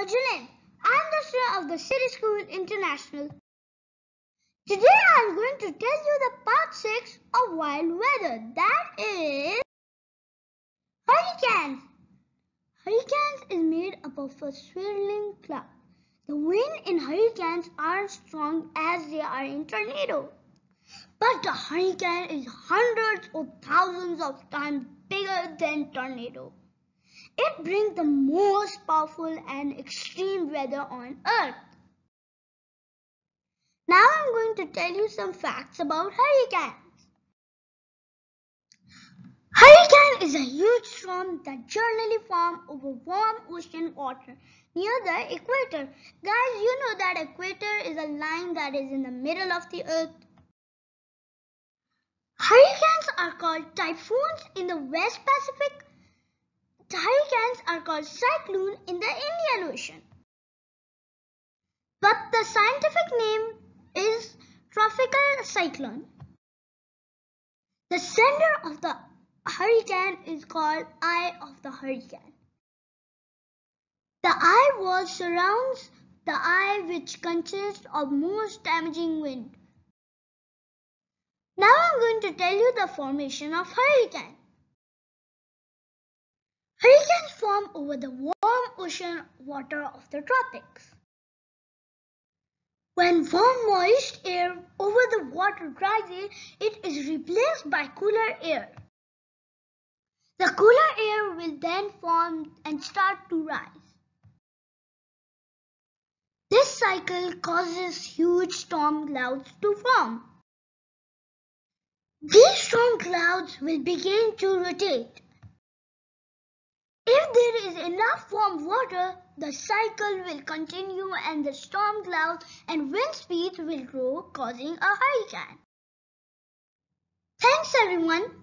Magellan. I am the student of the City School International. Today I am going to tell you the part 6 of wild weather. That is hurricanes. Hurricanes is made up of a swirling cloud. The wind in hurricanes aren't strong as they are in tornado. But the hurricane is hundreds or thousands of times bigger than tornado. It brings the most powerful and extreme weather on earth. Now I'm going to tell you some facts about hurricanes. Hurricane is a huge storm that generally forms over warm ocean water near the equator. Guys, you know that equator is a line that is in the middle of the earth. Hurricanes are called typhoons in the West Pacific hurricanes are called cyclone in the Indian Ocean. But the scientific name is tropical cyclone. The center of the hurricane is called eye of the hurricane. The eye wall surrounds the eye which consists of most damaging wind. Now I'm going to tell you the formation of hurricane. Hurricanes form over the warm ocean water of the tropics. When warm moist air over the water rises, it is replaced by cooler air. The cooler air will then form and start to rise. This cycle causes huge storm clouds to form. These storm clouds will begin to rotate. There is enough warm water, the cycle will continue and the storm clouds and wind speeds will grow causing a hurricane. Thanks everyone.